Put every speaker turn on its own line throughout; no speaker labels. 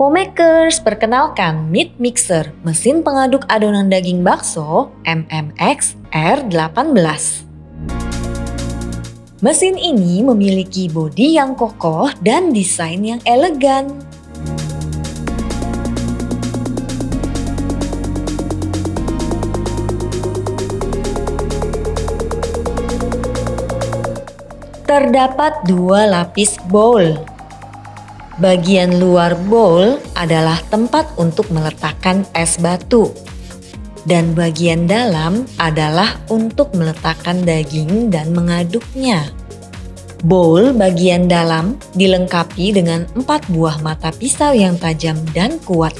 Fomakers, perkenalkan Meat Mixer, mesin pengaduk adonan daging bakso MMX R18. Mesin ini memiliki bodi yang kokoh dan desain yang elegan. Terdapat dua lapis bowl Bagian luar bowl adalah tempat untuk meletakkan es batu. Dan bagian dalam adalah untuk meletakkan daging dan mengaduknya. Bowl bagian dalam dilengkapi dengan empat buah mata pisau yang tajam dan kuat.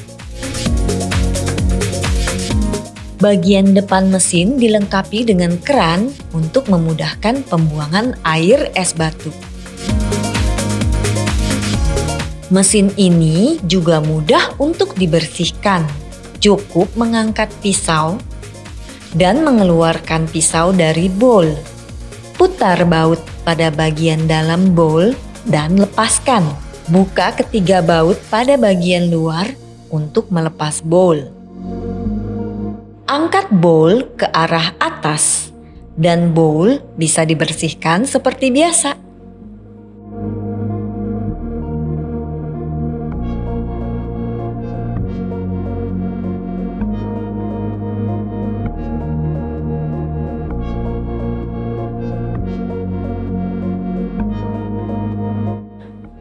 Bagian depan mesin dilengkapi dengan keran untuk memudahkan pembuangan air es batu. Mesin ini juga mudah untuk dibersihkan. Cukup mengangkat pisau dan mengeluarkan pisau dari bowl. Putar baut pada bagian dalam bowl dan lepaskan. Buka ketiga baut pada bagian luar untuk melepas bowl. Angkat bowl ke arah atas dan bowl bisa dibersihkan seperti biasa.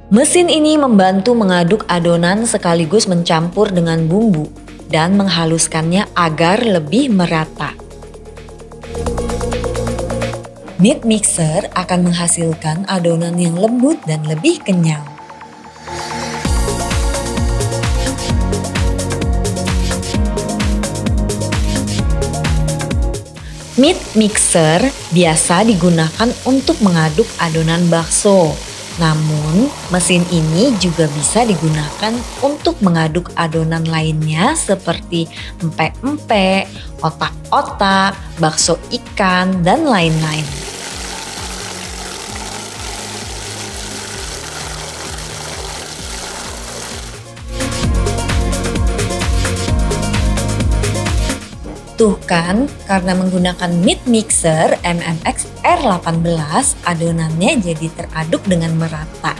Mesin ini membantu mengaduk adonan sekaligus mencampur dengan bumbu dan menghaluskannya agar lebih merata. Meat mixer akan menghasilkan adonan yang lembut dan lebih kenyal. Meat mixer biasa digunakan untuk mengaduk adonan bakso, namun, mesin ini juga bisa digunakan untuk mengaduk adonan lainnya seperti empek-empek, otak-otak, bakso ikan, dan lain-lain. Tuh kan, karena menggunakan meat mixer MMX R18, adonannya jadi teraduk dengan merata.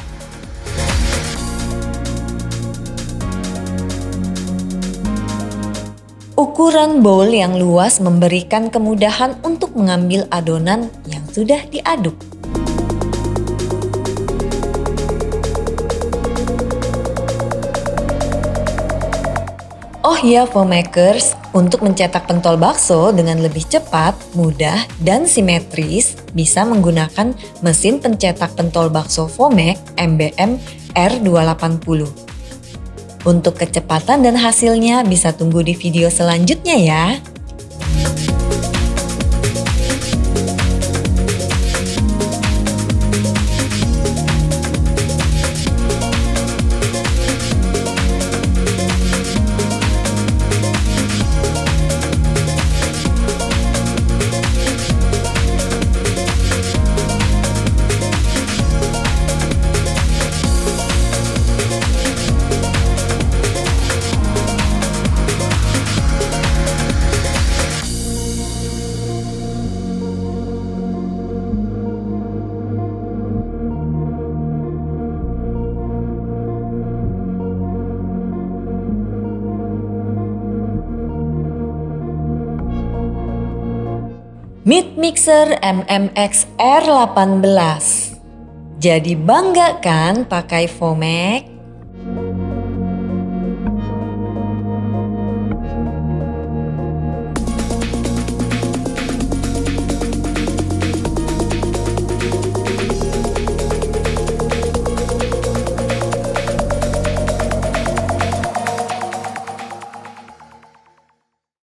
Ukuran bowl yang luas memberikan kemudahan untuk mengambil adonan yang sudah diaduk. Oh ya, makers, untuk mencetak pentol bakso dengan lebih cepat, mudah, dan simetris, bisa menggunakan mesin pencetak pentol bakso Fomek MBM R280. Untuk kecepatan dan hasilnya bisa tunggu di video selanjutnya ya. Meat Mixer MMX R18. Jadi bangga kan pakai Fomek?